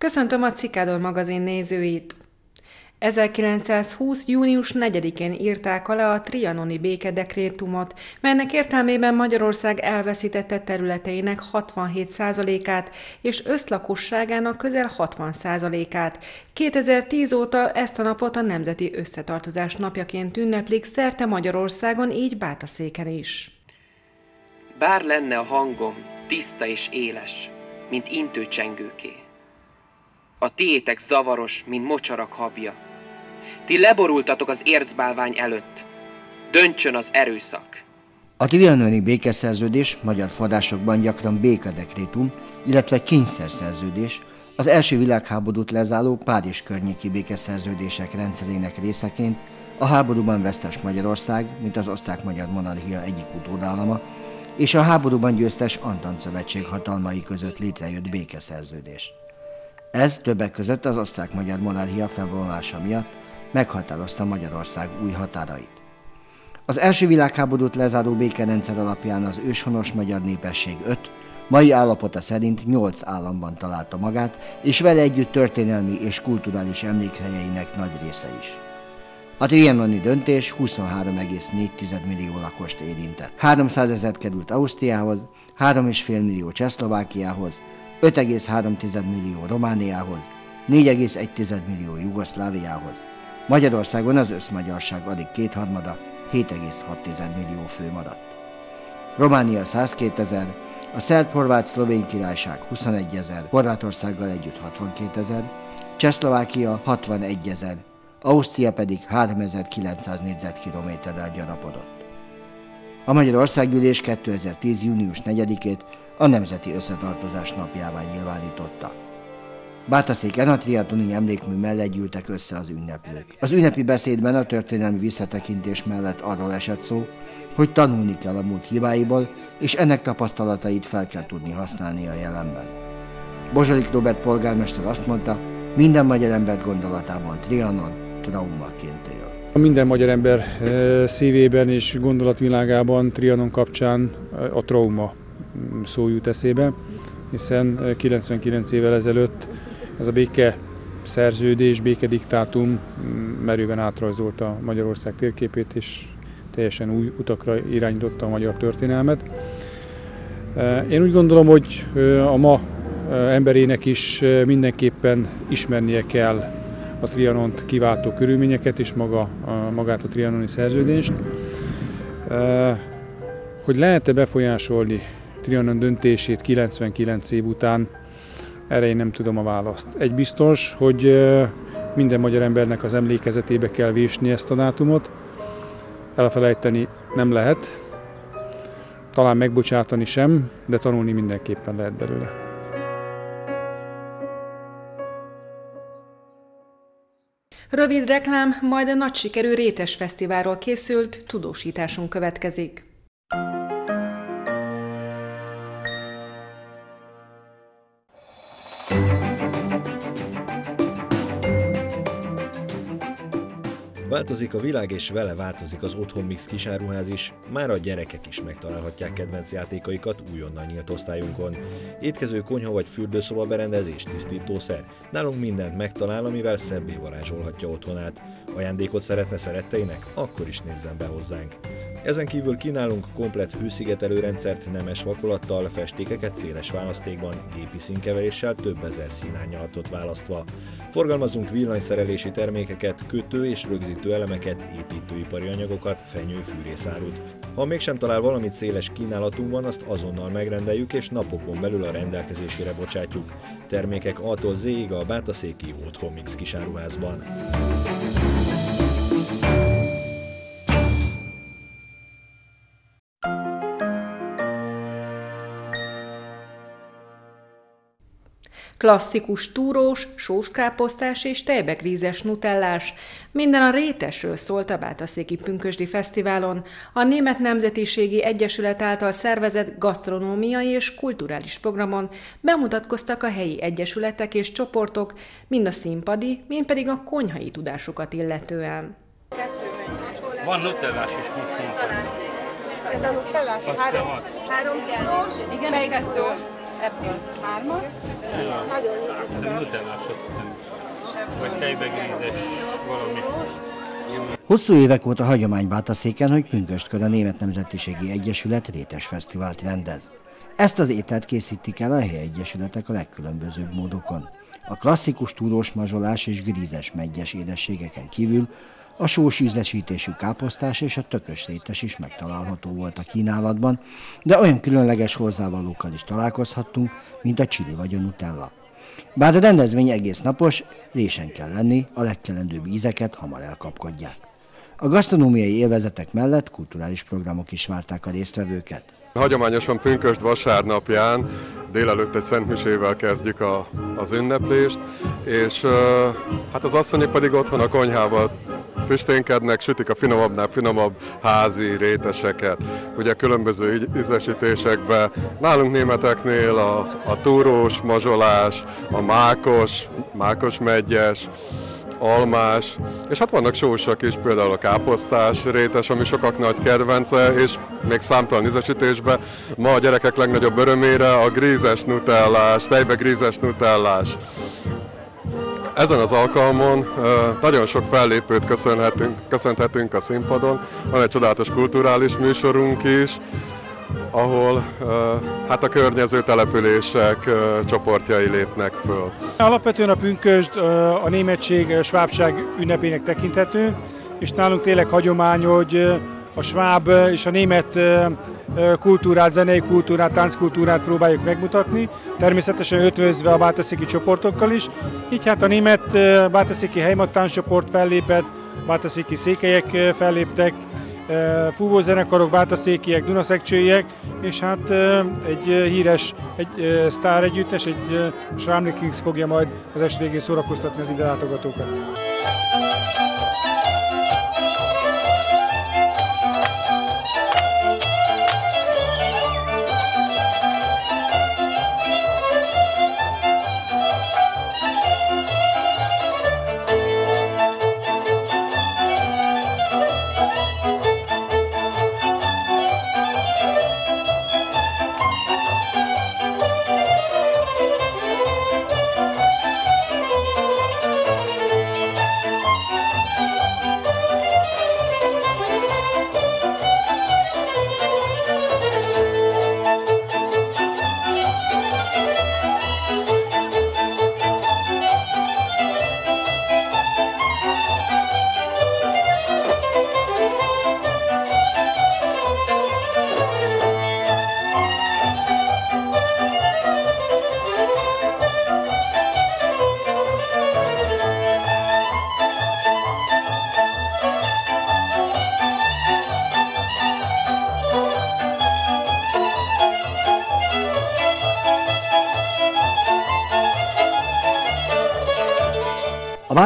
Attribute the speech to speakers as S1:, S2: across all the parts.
S1: Köszöntöm a Cikádor magazin nézőit! 1920. június 4-én írták alá a trianoni békedekrétumot, melynek értelmében Magyarország elveszítette területeinek 67%-át és összlakosságának közel 60%-át. 2010 óta ezt a napot a Nemzeti Összetartozás napjaként ünneplik szerte Magyarországon, így Bátaszéken is.
S2: Bár lenne a hangom tiszta és éles, mint intőcsengőké. A tiétek zavaros, mint mocsarak habja. Ti leborultatok az ércbálvány előtt. Döntsön az erőszak.
S3: A trianoni békeszerződés magyar forrásokban gyakran békadekrétum, illetve kényszerszerződés, az első világháborút lezáló Párizs környéki békeszerződések rendszerének részeként a háborúban vesztes Magyarország, mint az osztrák-magyar monarchia egyik utódállama, és a háborúban győztes Antant Szövetség hatalmai között létrejött békeszerződés. Ez többek között az osztrák-magyar monarchia felvonulása miatt meghatározta Magyarország új határait. Az első világháborút lezáró békerendszer alapján az őshonos magyar népesség 5, mai állapota szerint 8 államban találta magát, és vele együtt történelmi és kulturális emlékhelyeinek nagy része is. A trianoni döntés 23,4 millió lakost érintett. 300 ezer került Ausztriához, 3,5 millió Csehszlovákiához, 5,3 millió Romániához, 4,1 millió Jugoszláviához. Magyarországon az összmagyarság alig kétharmada, 7,6 millió fő maradt. Románia 102 ezer, a szerb-horvát-szlovén királyság 21 ezer, Horvátországgal együtt 62 ezer, Csehszlovákia 61 ezer, Ausztria pedig 3900 négyzetkilométerrel gyarapodott. A Magyarországgyűlés 2010. június 4-ét a Nemzeti Összetartozás napjává nyilvánította. Bátaszék Enatriatoni emlékmű mellett gyűltek össze az ünneplők. Az ünnepi beszédben a történelmi visszatekintés mellett arról esett szó, hogy tanulni kell a múlt hibáiból, és ennek tapasztalatait fel kell tudni használni a jelenben. Bozsolik Robert polgármester azt mondta, minden magyar ember gondolatában Trianon traumaként él.
S4: Minden magyar ember szívében és gondolatvilágában Trianon kapcsán a trauma szó jut eszébe, hiszen 99 évvel ezelőtt ez a béke szerződés, békediktátum merőben átrajzolta Magyarország térképét, és teljesen új utakra irányította a magyar történelmet. Én úgy gondolom, hogy a ma emberének is mindenképpen ismernie kell a Trianont kiváltó körülményeket és maga, magát a trianoni szerződést. Hogy lehet-e befolyásolni Trianon döntését 99 év után, erre én nem tudom a választ. Egy biztos, hogy minden magyar embernek az emlékezetébe kell vésni ezt a dátumot, elfelejteni nem lehet, talán megbocsátani sem, de tanulni mindenképpen lehet belőle.
S1: Rövid reklám, majd a nagy sikerű Rétes Fesztiválról készült tudósításunk következik.
S5: Változik a világ, és vele változik az Otthon Mix kisáruház is, már a gyerekek is megtalálhatják kedvenc játékaikat újonnan nyílt osztályunkon. Étkező konyha vagy fürdőszoba berendezés, tisztítószer, nálunk mindent megtalál, amivel szebbé varázsolhatja otthonát. Ajándékot szeretne szeretteinek? Akkor is nézzen be hozzánk. Ezen kívül kínálunk komplet hőszigetelőrendszert nemes vakolattal, festékeket széles választékban, gépi színkeveréssel több ezer színárnyalatot választva. Forgalmazunk villanyszerelési termékeket, kötő és rögzítő elemeket, építőipari anyagokat, fenyő, fűrészárút. Ha mégsem talál valamit széles kínálatunkban, azt azonnal megrendeljük és napokon belül a rendelkezésére bocsátjuk. Termékek A-tól Z-ig a Bátaszéki Otthon Mix kisáruházban.
S1: Klasszikus túrós, sóskáposztás és tejbekrízes nutellás. Minden a rétesről szólt a Bátaszéki Pünkösdi Fesztiválon, a Német Nemzetiségi Egyesület által szervezett gasztronómiai és kulturális programon bemutatkoztak a helyi egyesületek és csoportok, mind a színpadi, mind pedig a konyhai tudásukat illetően.
S6: Van nutellás is most
S7: Ez a nutellás három, három túrós, melyik túrós?
S8: Ebből hármat. Nagyon
S6: Szerintem nutellás, azt hiszem. Vagy tejbegrízes, valami.
S3: Hosszú évek óta hagyomány Bátaszéken, hogy Pünköstkör a Német Nemzetiségi Egyesület rétes fesztivált rendez. Ezt az ételt készítik el a helyegyesületek a legkülönbözőbb módokon. A klasszikus túrós mazsolás és grízes megyes édességeken kívül a sós ízesítésű káposztás és a tökös rétes is megtalálható volt a kínálatban, de olyan különleges hozzávalókkal is találkozhattunk, mint a csili vagy nutella. Bár a rendezvény egész napos, résen kell lenni, a legkelendőbb ízeket hamar elkapkodják. A gasztronómiai élvezetek mellett kulturális programok is várták a résztvevőket.
S9: Hagyományosan pünköst vasárnapján délelőtt egy szentmisével kezdjük a, az ünneplést, és hát az asszonyok pedig otthon a konyhában füsténkednek, sütik a finomabbnál finomabb házi réteseket, ugye különböző ízesítésekbe. Nálunk németeknél a, a túrós mazsolás, a mákos, mákos megyes, almás, és hát vannak sósak is, például a káposztás rétes, ami sokak nagy kedvence, és még számtalan ízesítésbe. Ma a gyerekek legnagyobb örömére a grízes nutellás, tejbe grízes nutellás. Ezen az alkalmon nagyon sok fellépőt köszönhetünk, köszönhetünk a színpadon. Van egy csodálatos kulturális műsorunk is, ahol hát a környező települések csoportjai lépnek föl.
S10: Alapvetően a pünkösd a németség, a svábság ünnepének tekinthető, és nálunk tényleg hagyomány, hogy a sváb és a német kultúrát, zenei kultúrát, tánckultúrát próbáljuk megmutatni, természetesen ötvözve a bátaszéki csoportokkal is. Így hát a német bátaszéki helymattáncsoport fellépett, bátaszéki székelyek felléptek, fúvózenekarok, bátaszékiek, dunaszekcsőiek, és hát egy híres egy sztár együttes, egy Schramley Kings fogja majd az est végén szórakoztatni az ide látogatókat.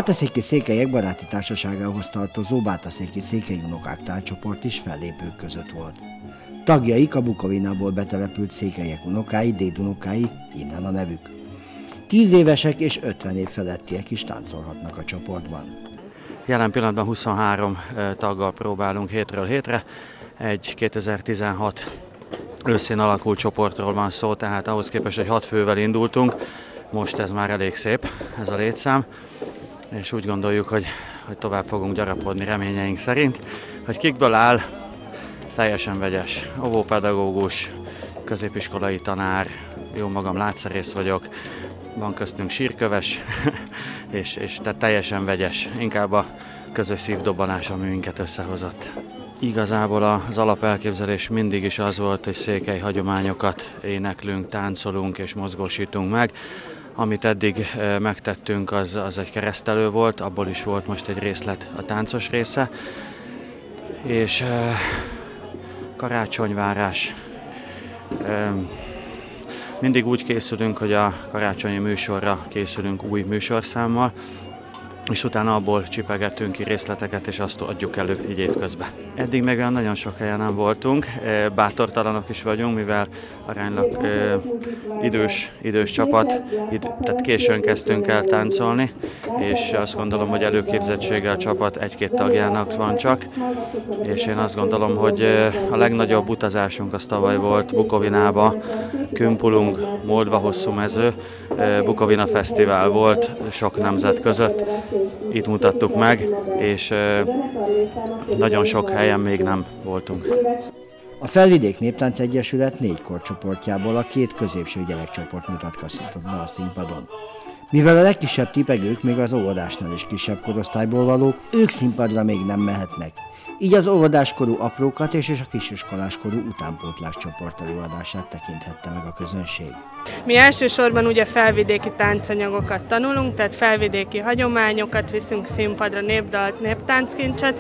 S3: Bátaszéki Székelyek Baráti Társaságához tartozó Bátaszéki Székely Unokák tárcsoport is fellépők között volt. Tagjaik a Bukovinából betelepült székelyek unokái, dédunokái, innen a nevük. Tíz évesek és 50 év felettiek is táncolhatnak a csoportban.
S11: Jelen pillanatban 23 taggal próbálunk hétről hétre. Egy 2016 őszén alakult csoportról van szó, tehát ahhoz képest, hogy 6 fővel indultunk, most ez már elég szép, ez a létszám és úgy gondoljuk, hogy, hogy tovább fogunk gyarapodni reményeink szerint, hogy kikből áll, teljesen vegyes, óvópedagógus, középiskolai tanár, jó magam látszerész vagyok, van köztünk sírköves, és, és tehát teljesen vegyes, inkább a közös szívdobbanás, ami minket összehozott. Igazából az alapelképzelés mindig is az volt, hogy székely hagyományokat éneklünk, táncolunk és mozgósítunk meg. Amit eddig megtettünk, az, az egy keresztelő volt, abból is volt most egy részlet a táncos része. És karácsonyvárás. Mindig úgy készülünk, hogy a karácsonyi műsorra készülünk új műsorszámmal, és utána abból csipegettünk ki részleteket, és azt adjuk elő így évközben. Eddig meg olyan nagyon sok helyen nem voltunk, bátortalanok is vagyunk, mivel aránylag ö, idős, idős csapat, id, tehát későn kezdtünk el táncolni, és azt gondolom, hogy előképzettséggel a csapat egy-két tagjának van csak, és én azt gondolom, hogy a legnagyobb utazásunk az tavaly volt Bukovinába, Kümpulunk, Moldva hosszú mező, Bukovina Fesztivál volt sok nemzet között, itt mutattuk meg, és nagyon sok helyen még nem voltunk.
S3: A Felvidék Néptánc Egyesület négy korcsoportjából a két középső gyerekcsoport mutatkozhatott be a színpadon. Mivel a legkisebb tipegők még az óvodásnál is kisebb korosztályból valók, ők színpadra még nem mehetnek. Így az óvodáskorú aprókat és a kisiskoláskorú utánpótlás csoport előadását tekinthette meg a közönség.
S12: Mi elsősorban ugye felvidéki táncanyagokat tanulunk, tehát felvidéki hagyományokat viszünk színpadra, népdalt, néptánckincset,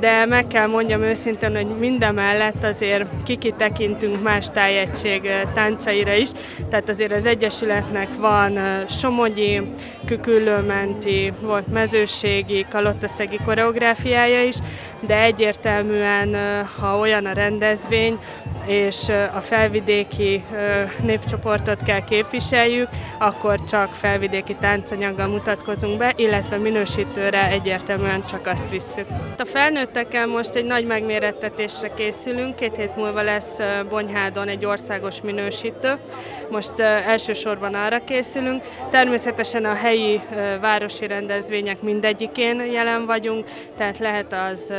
S12: de meg kell mondjam őszintén, hogy minden mellett azért kikitekintünk más tájegység táncaira is, tehát azért az Egyesületnek van somogyi, küküllőmenti, volt mezőségi, kalottaszegi koreográfiája is, de egyértelműen, ha olyan a rendezvény, és a felvidéki népcsoportot kell képviseljük, akkor csak felvidéki táncanyaggal mutatkozunk be, illetve minősítőre egyértelműen csak azt visszük. A felnőttekkel most egy nagy megmérettetésre készülünk, két hét múlva lesz Bonyhádon egy országos minősítő, most elsősorban arra készülünk. Természetesen a helyi városi rendezvények mindegyikén jelen vagyunk, tehát lehet az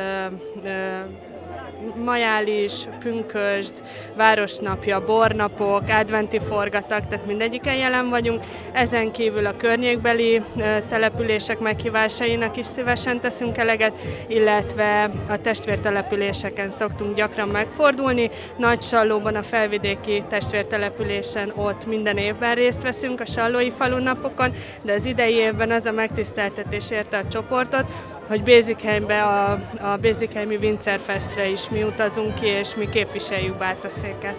S12: majális, pünkösd, városnapja, bornapok, adventi forgatak, tehát mindegyiken jelen vagyunk. Ezen kívül a környékbeli települések meghívásainak is szívesen teszünk eleget, illetve a testvértelepüléseken szoktunk gyakran megfordulni. Nagy Sallóban a felvidéki testvértelepülésen ott minden évben részt veszünk a Sallói falu napokon, de az idei évben az a megtiszteltetés érte a csoportot, hogy Bézikheimbe a, a Bézikheimi Winterfestre is mi utazunk ki, és mi képviseljük Bátaszéket.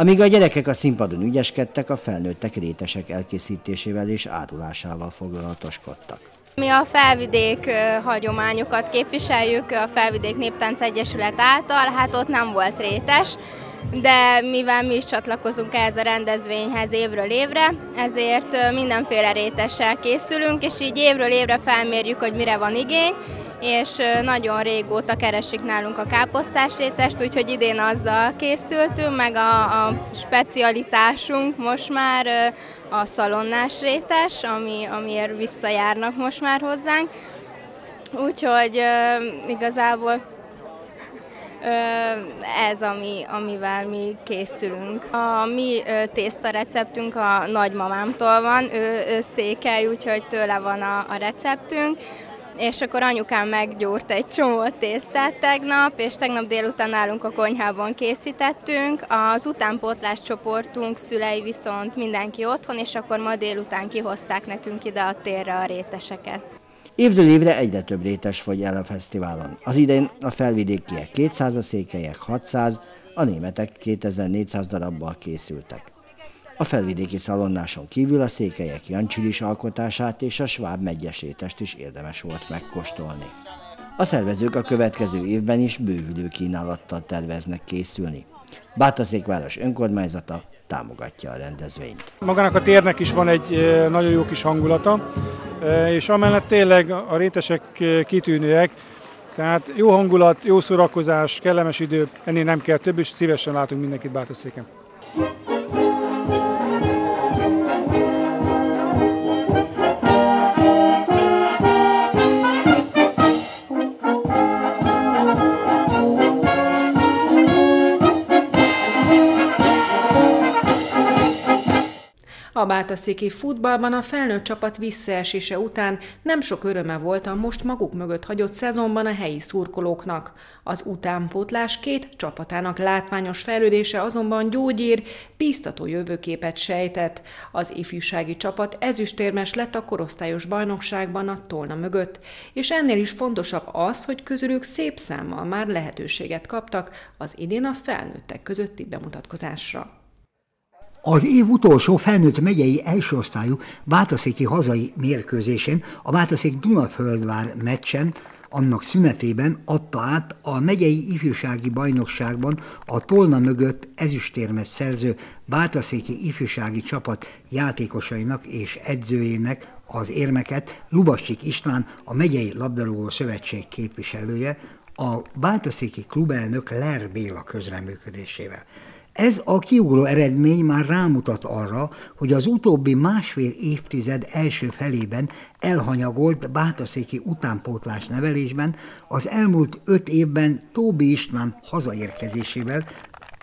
S3: Amíg a gyerekek a színpadon ügyeskedtek, a felnőttek rétesek elkészítésével és árulásával foglalatoskodtak.
S7: Mi a felvidék hagyományokat képviseljük a Felvidék Néptánc Egyesület által, hát ott nem volt rétes, de mivel mi is csatlakozunk ehhez a rendezvényhez évről évre, ezért mindenféle rétessel készülünk, és így évről évre felmérjük, hogy mire van igény, és nagyon régóta keresik nálunk a káposztás rétest, úgyhogy idén azzal készültünk, meg a, a specialitásunk most már a szalonnás rétes, ami, amiért visszajárnak most már hozzánk. Úgyhogy igazából ez, ami, amivel mi készülünk. A mi tészta receptünk a nagymamámtól van, ő, ő székely, úgyhogy tőle van a, a receptünk és akkor anyukám meggyúrt egy csomó tésztát tegnap, és tegnap délután nálunk a konyhában készítettünk. Az utánpótlás csoportunk szülei viszont mindenki otthon, és akkor ma délután kihozták nekünk ide a térre a réteseket.
S3: Évről évre egyre több rétes fogy el a fesztiválon. Az idén a felvidékiek 200, a székelyek 600, a németek 2400 darabbal készültek. A felvidéki szalonnáson kívül a székelyek jancsilis alkotását és a sváb megyesétest is érdemes volt megkóstolni. A szervezők a következő évben is bővülő kínálattal terveznek készülni. Bátaszékváros önkormányzata támogatja a rendezvényt.
S4: Magának a térnek is van egy nagyon jó kis hangulata, és amellett tényleg a rétesek kitűnőek, tehát jó hangulat, jó szórakozás, kellemes idő, ennél nem kell több, és szívesen látunk mindenkit Bátaszéken.
S1: A bátaszéki futballban a felnőtt csapat visszaesése után nem sok öröme volt a most maguk mögött hagyott szezonban a helyi szurkolóknak. Az utánpótlás két csapatának látványos fejlődése azonban gyógyír, bíztató jövőképet sejtett. Az ifjúsági csapat ezüstérmes lett a korosztályos bajnokságban a Tolna mögött, és ennél is fontosabb az, hogy közülük szép számmal már lehetőséget kaptak az idén a felnőttek közötti bemutatkozásra.
S13: Az év utolsó felnőtt megyei elsőosztályú Bátaszéki hazai mérkőzésén, a Bátaszék Dunaföldvár meccsen annak szünetében adta át a megyei ifjúsági bajnokságban a Tolna mögött ezüstérmet szerző Bátaszéki ifjúsági csapat játékosainak és edzőjének az érmeket Lubassik István, a megyei labdarúgó szövetség képviselője, a Bátaszéki klubelnök Ler Béla közreműködésével. Ez a kiugró eredmény már rámutat arra, hogy az utóbbi másfél évtized első felében elhanyagolt bátaszéki utánpótlás nevelésben az elmúlt öt évben Tóbi István hazaérkezésével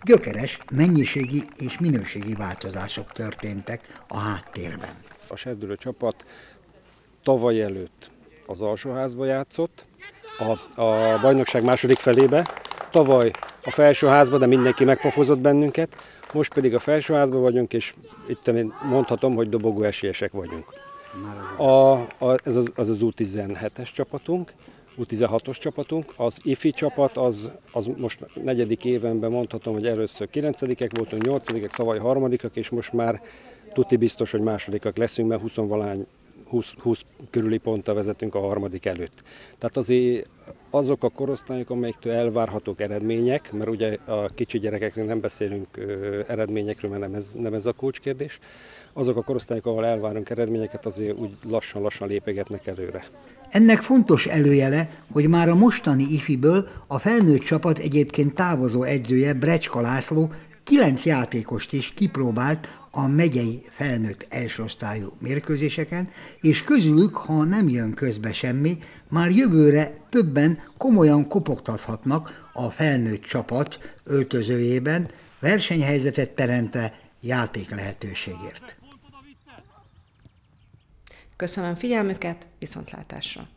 S13: gyökeres mennyiségi és minőségi változások történtek a háttérben.
S14: A serdülő csapat tavaly előtt az alsóházba játszott, a, a bajnokság második felébe, tavaly a felsőházba, de mindenki megpofozott bennünket. Most pedig a felsőházban vagyunk, és itt mondhatom, hogy dobogó esélyesek vagyunk. A, a, ez az az, az U17-es csapatunk, U16-os csapatunk. Az IFI csapat az, az most negyedik évenben mondhatom, hogy először kilencedikek voltunk, nyolcadikek, tavaly harmadikak, és most már tuti biztos, hogy másodikak leszünk, mert 20 valány 20, 20 körüli ponttal vezetünk a harmadik előtt. Tehát azért azok a korosztályok, amelyektől elvárhatók eredmények, mert ugye a kicsi gyerekeknél nem beszélünk eredményekről, mert nem ez, nem ez a kulcskérdés, azok a korosztályok, ahol elvárunk eredményeket, azért úgy lassan-lassan lépegetnek előre.
S13: Ennek fontos előjele, hogy már a mostani ifiből a felnőtt csapat egyébként távozó edzője Brecska László kilenc játékost is kipróbált a megyei felnőtt elsőosztályú mérkőzéseken, és közülük, ha nem jön közbe semmi, már jövőre többen komolyan kopogtathatnak a felnőtt csapat öltözőjében, versenyhelyzetet teremtve játék lehetőségért.
S1: Köszönöm figyelmüket, viszontlátásra!